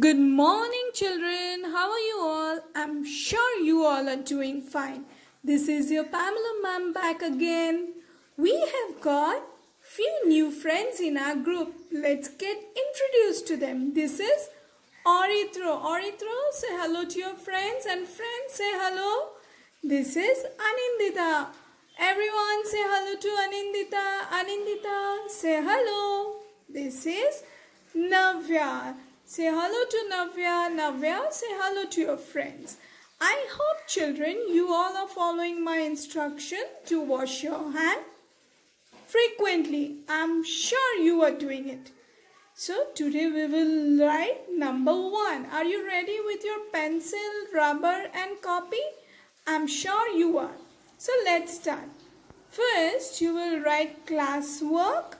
Good morning, children. How are you all? I'm sure you all are doing fine. This is your Pamela ma'am back again. We have got few new friends in our group. Let's get introduced to them. This is Orithro. Orithro, say hello to your friends and friends say hello. This is Anindita. Everyone say hello to Anindita. Anindita, say hello. This is Navya. Say hello to Navya. Navya, say hello to your friends. I hope children you all are following my instruction to wash your hand frequently. I'm sure you are doing it. So today we will write number one. Are you ready with your pencil, rubber and copy? I'm sure you are. So let's start. First you will write classwork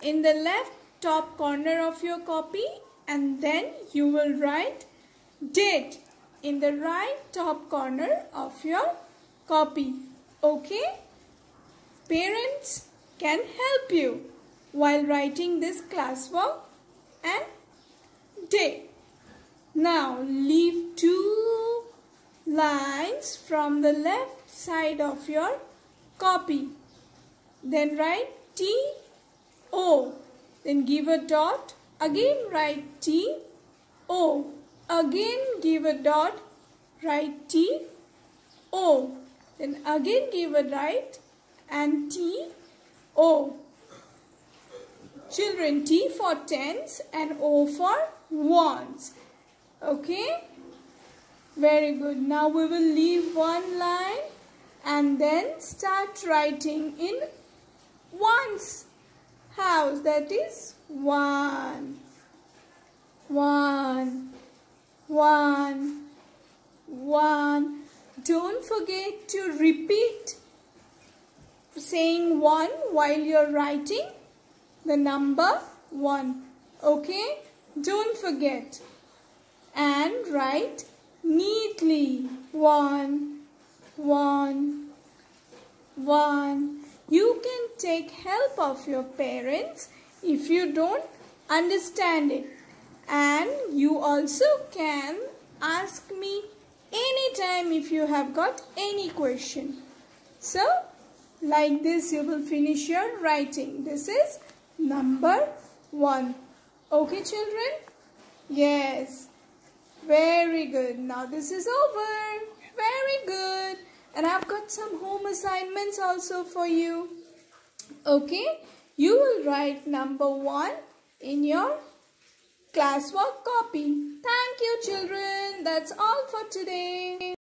in the left top corner of your copy and then you will write date in the right top corner of your copy. Okay? Parents can help you while writing this classwork and day. Now leave two lines from the left side of your copy. Then write T then give a dot, again write T, O, again give a dot, write T, O, then again give a right and T, O. Children, T for tens and O for ones. Okay? Very good. Now we will leave one line and then start writing in ones house. That is one. One. One. One. Don't forget to repeat saying one while you're writing the number one. Okay? Don't forget. And write neatly. One. One. One. You can take help of your parents if you don't understand it. And you also can ask me anytime if you have got any question. So, like this you will finish your writing. This is number one. Okay children? Yes. Very good. Now this is over. Very good. And I've got some home assignments also for you. Okay, you will write number one in your classwork copy. Thank you children. That's all for today.